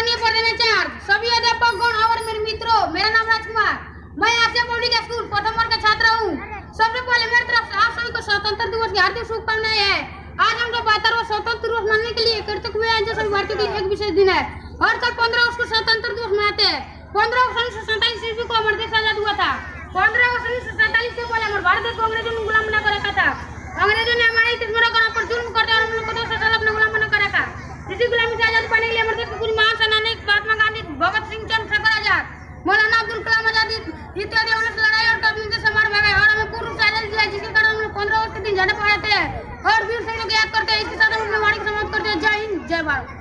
अतिथिगण आदरणीय प्रधानाचार्य सभी अध्यापकगण और मेरे मित्रों, मेरा नाम राजकुमार। मैं आसिया पब्लिक स्कूल प्रथम वर्ग का छात्र हूँ। सबसे पहले मेरी तरफ़ से आप सभी को स्वतंत्र दिवस की हार्दिक शुभकामनाएँ हैं। आज हम जो बहत्तरवा स्वतंत्र दिवस मनाने के लिए कृतज्ञ हुए हैं, जो सभी भारतीयों के एक विशेष दिन है। हर साल पंद्रह अगस्त को स्वतंत्र दिवस मनाते हैं। पंद्रह अगस्त उन्नीस सौ सैंतालीस ईस्वी को हमारा देश आज़ाद हुआ था। पंद्रह अगस्त उन्नीस सौ सैंतालीस से पहले हमारे भारत देश को अंग्रेज़ों ने गुलाम बना कर रखा था। अंग्रेज़ों ने हमारे इतिहास में जुल्म करते और हम लोग को दो सौ साल अपना गुलाम बना कर रखा। इसी गुलामी से आज़ादी पाने के लिए हमारे देश के कुछ पंद्रह पड़ते हैं। और फिर से लोग याद करते हैं। इसके साथ हम लोग वाणी समाप्त करते हैं। जय हिंद, जय भारत।